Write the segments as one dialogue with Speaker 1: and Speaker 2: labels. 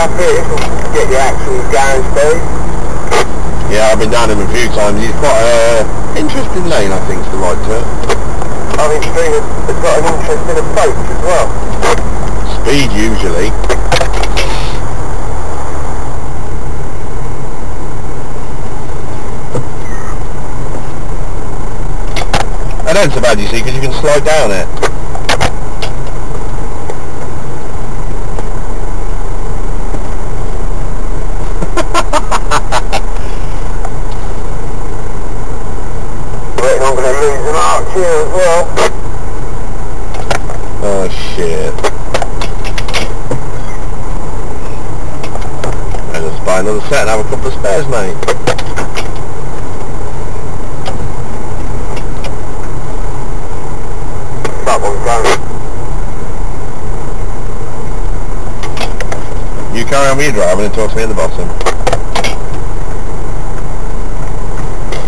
Speaker 1: up here, get the actual going speed.
Speaker 2: Yeah, I've been down him a few times. He's quite a uh, interesting lane, I think, is the right term.
Speaker 1: I think String has got an interest in approach as well.
Speaker 2: Speed, usually. That ain't so bad, you see, because you can slide down it.
Speaker 1: Reckon I'm going to lose an arch here as well.
Speaker 2: Oh, shit. I just buy another set and have a couple of spares, mate.
Speaker 1: That one's going.
Speaker 2: You carry on with your driving and talk to me at the bottom.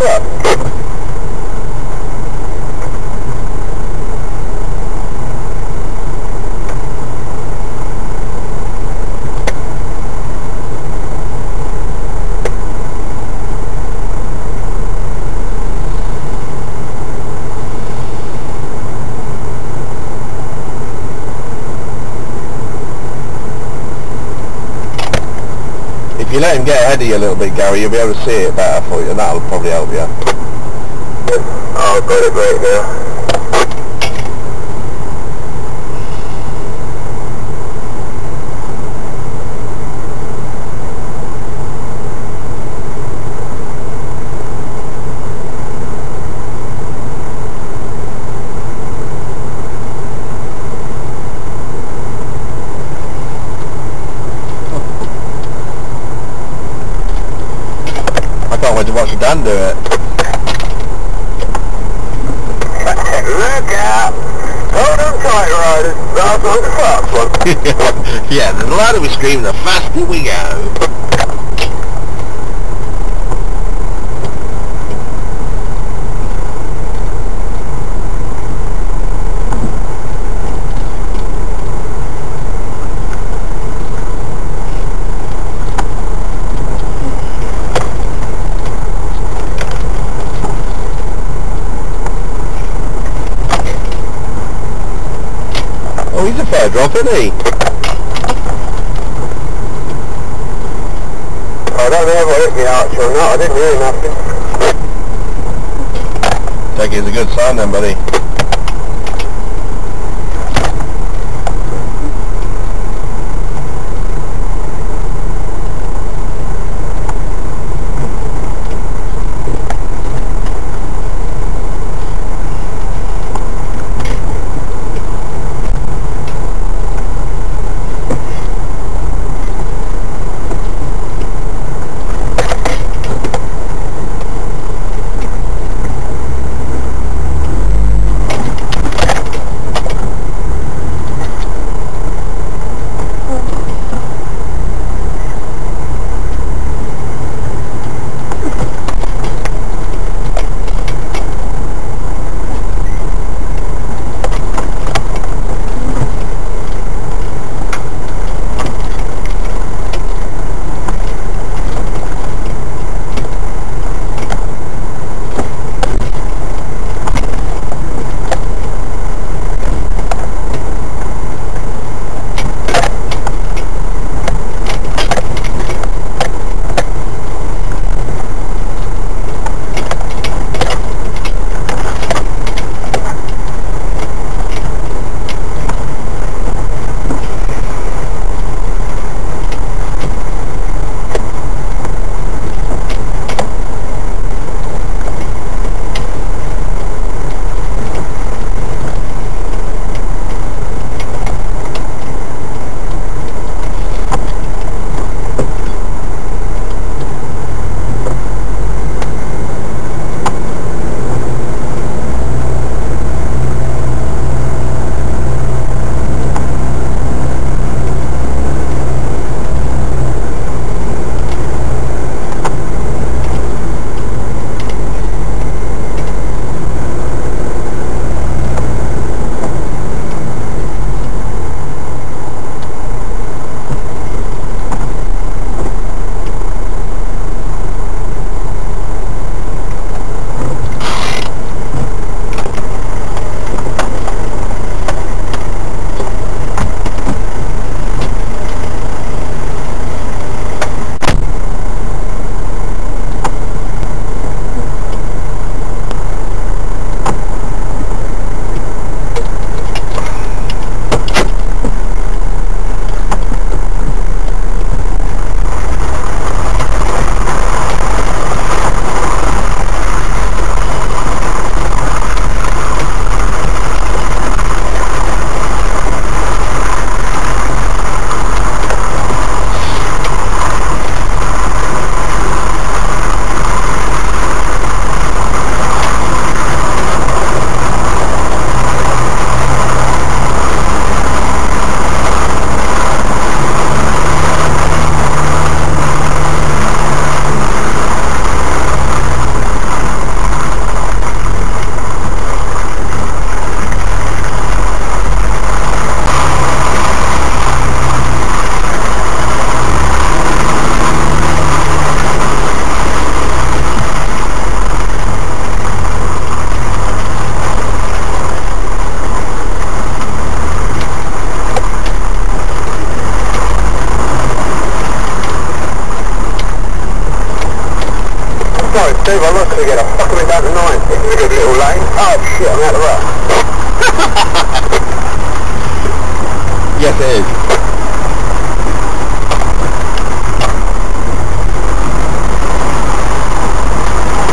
Speaker 1: Yeah.
Speaker 2: You let him get ahead of you a little bit, Gary, you'll be able to see it better for you, and that'll probably help you.
Speaker 1: Oh, I've got it right now.
Speaker 2: To do it.
Speaker 1: Look out! Hold on tight, riders. That's on the fast one.
Speaker 2: yeah, the louder we scream, the faster we go. He's a fair drop, isn't he?
Speaker 1: I don't know if I hit the arch or not. I didn't hear nothing.
Speaker 2: Take it as a good sign then, buddy.
Speaker 1: Get a fucking way down to 90. Little lane. Oh, shit, I'm out of luck.
Speaker 2: Yes, it is.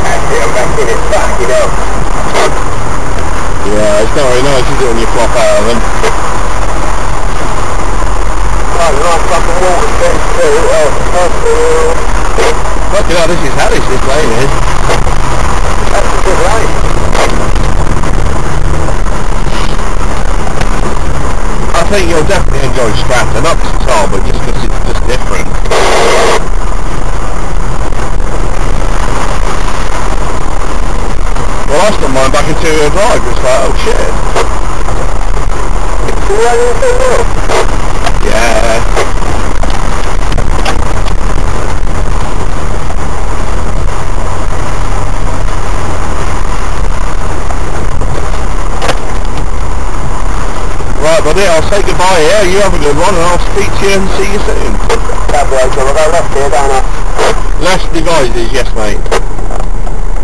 Speaker 1: Actually, I'm back in it. Fuck, you know.
Speaker 2: Yeah, it's not very nice, is it, when you flop out of them?
Speaker 1: Oh, nice fucking water fence too. Oh, oh,
Speaker 2: Fucking hell, this is hellish, this lane is. Eh?
Speaker 1: That's a good lane.
Speaker 2: I think you'll definitely enjoy Stratton, not to all, but just because it's just different. Well, I still mine back into a drive, it's like, oh shit.
Speaker 1: You running so well?
Speaker 2: Yeah. Buddy, I'll say goodbye here. You have a good one, and I'll speak to you and see you soon.
Speaker 1: Way, so I'll go left here, don't I?
Speaker 2: Less devices, yes, mate.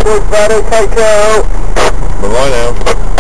Speaker 1: Good, buddy. Take care.
Speaker 2: Bye-bye now.